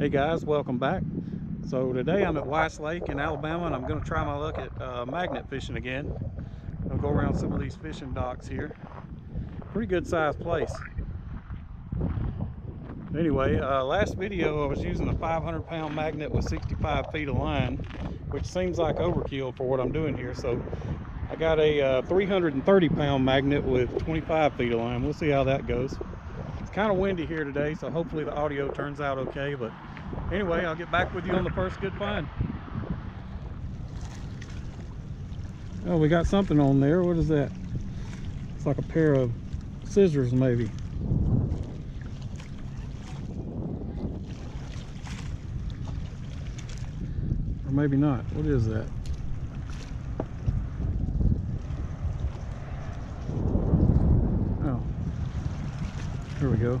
Hey guys, welcome back. So today I'm at Weiss Lake in Alabama and I'm going to try my luck at uh, magnet fishing again. I'll go around some of these fishing docks here. Pretty good sized place. Anyway, uh, last video I was using a 500 pound magnet with 65 feet of line, which seems like overkill for what I'm doing here. So I got a uh, 330 pound magnet with 25 feet of line. We'll see how that goes. It's kind of windy here today, so hopefully the audio turns out okay. But anyway, I'll get back with you on the first good find. Oh, we got something on there. What is that? It's like a pair of scissors maybe. Or maybe not. What is that? Here we go.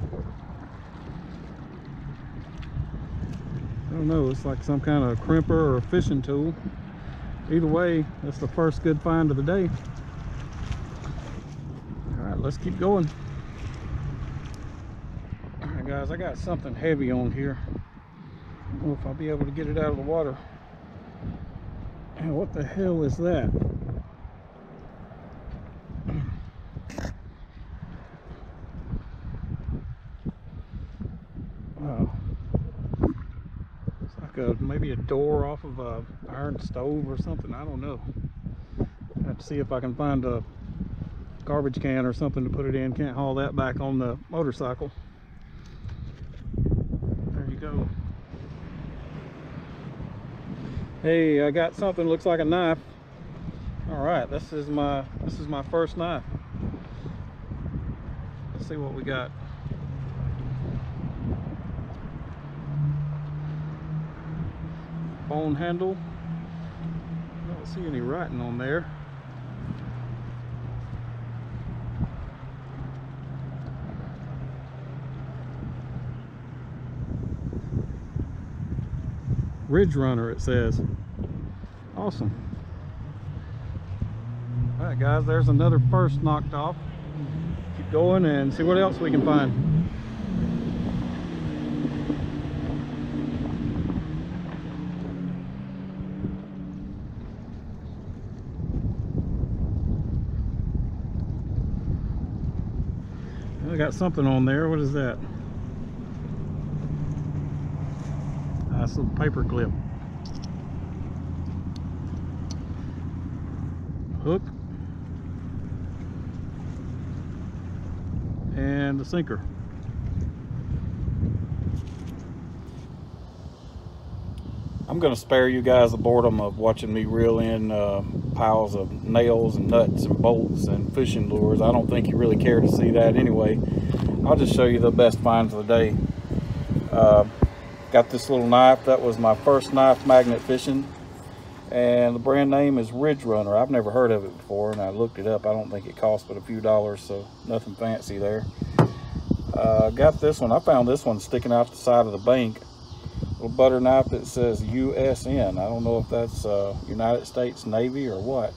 I don't know. It's like some kind of crimper or a fishing tool. Either way, that's the first good find of the day. All right, let's keep going. All right, guys, I got something heavy on here. I don't know if I'll be able to get it out of the water. And what the hell is that? Wow. It's like a maybe a door off of a iron stove or something. I don't know. I have to see if I can find a garbage can or something to put it in. Can't haul that back on the motorcycle. There you go. Hey, I got something looks like a knife. All right, this is my this is my first knife. Let's see what we got. Bone handle. I don't see any writing on there. Ridge Runner it says. Awesome. All right guys, there's another first knocked off. Keep going and see what else we can find. I got something on there. What is that? Ah, That's a paper clip. Hook. And the sinker. I'm going to spare you guys the boredom of watching me reel in uh, piles of nails and nuts and bolts and fishing lures. I don't think you really care to see that anyway. I'll just show you the best finds of the day. Uh, got this little knife. That was my first knife magnet fishing. And the brand name is Ridge Runner. I've never heard of it before and I looked it up. I don't think it cost but a few dollars, so nothing fancy there. Uh, got this one. I found this one sticking out the side of the bank little butter knife that says USN. I don't know if that's uh, United States Navy or what,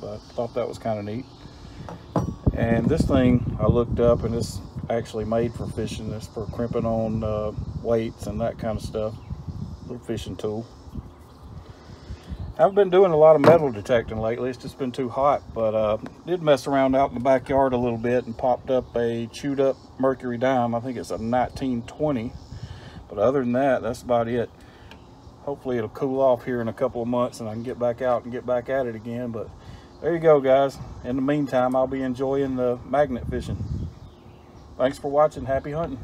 but I thought that was kind of neat. And this thing I looked up and it's actually made for fishing. It's for crimping on uh, weights and that kind of stuff. Little fishing tool. I've been doing a lot of metal detecting lately. It's just been too hot, but uh, did mess around out in the backyard a little bit and popped up a chewed up mercury dime. I think it's a 1920 but other than that, that's about it. Hopefully it'll cool off here in a couple of months and I can get back out and get back at it again. But there you go, guys. In the meantime, I'll be enjoying the magnet fishing. Thanks for watching. Happy hunting.